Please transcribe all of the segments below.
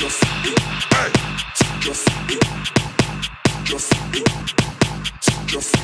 Just hey, just just just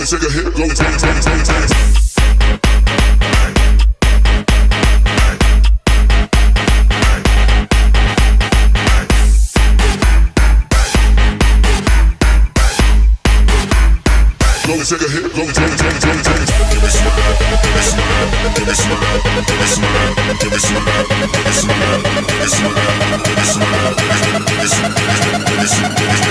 wanna take a hit, go and dance, dance, dance, dance. Go and take a hit, go and dance, dance, dance, dance. Give me some love, give me some love, give me some love, give me some give me some give me some give me some give me some give me some give me some give me some.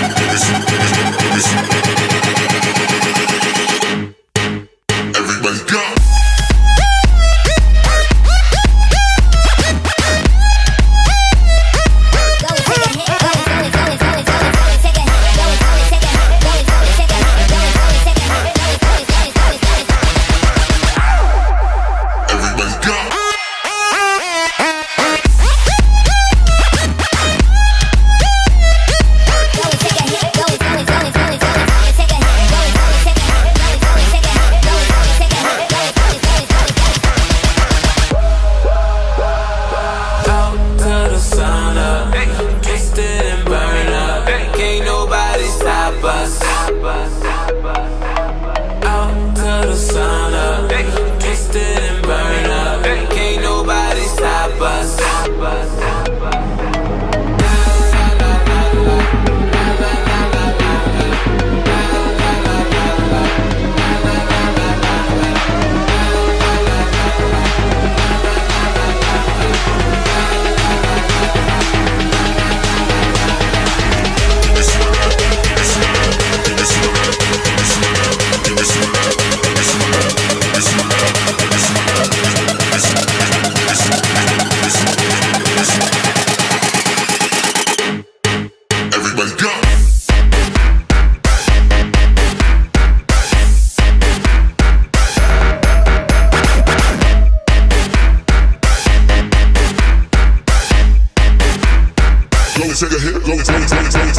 and shake a hit, go and swing, swing, swing,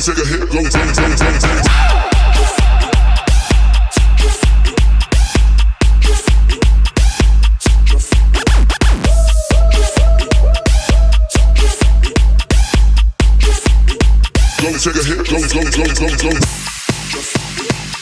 shake a hip, go and swing, swing. take a hit, go, go, go, go, go. Just